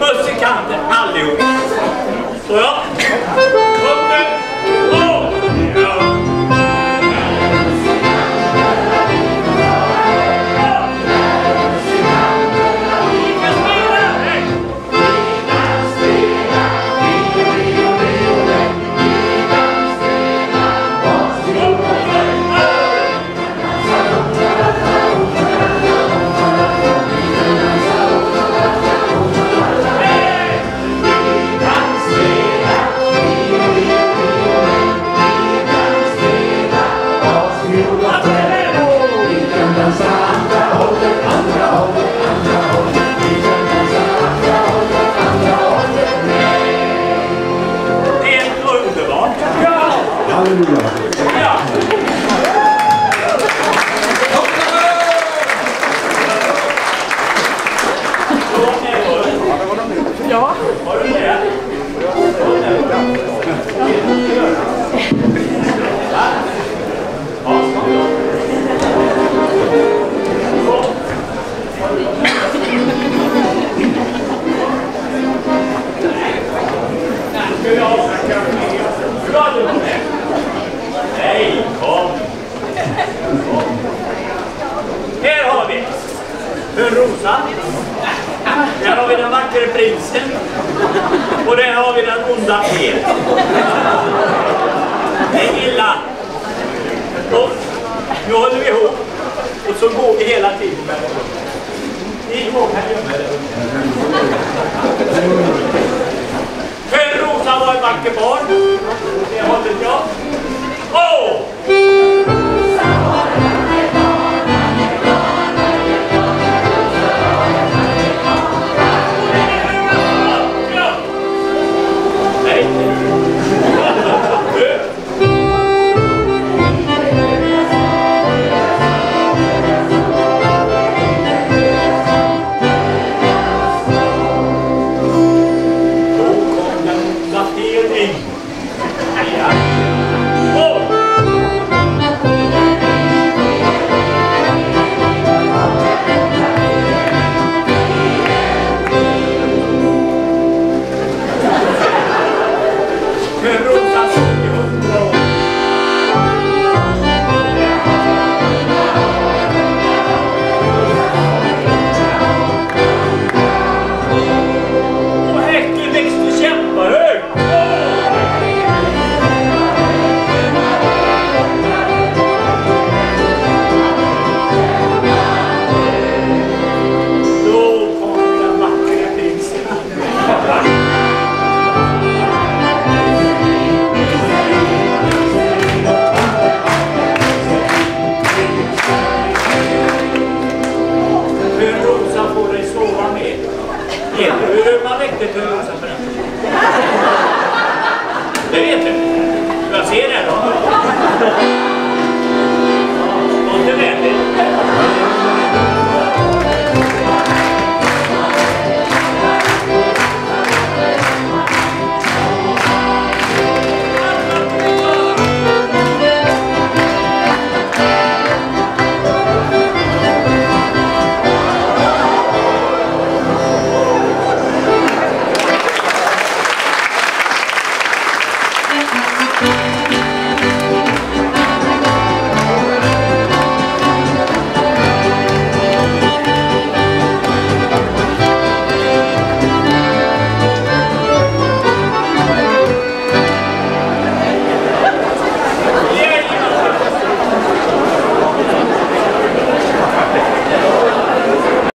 musikanter allihop. Så ja. Här har vi en rosa. Där har vi den vackre prinsen. Och där har vi den onda fel. Det är illa. Och nu håller vi ihop. Och så går vi hela tiden med det. Ni vågar kan det. Rosa var ett vackert barn. Det håller jag. Åh! Oh! que tuvimos en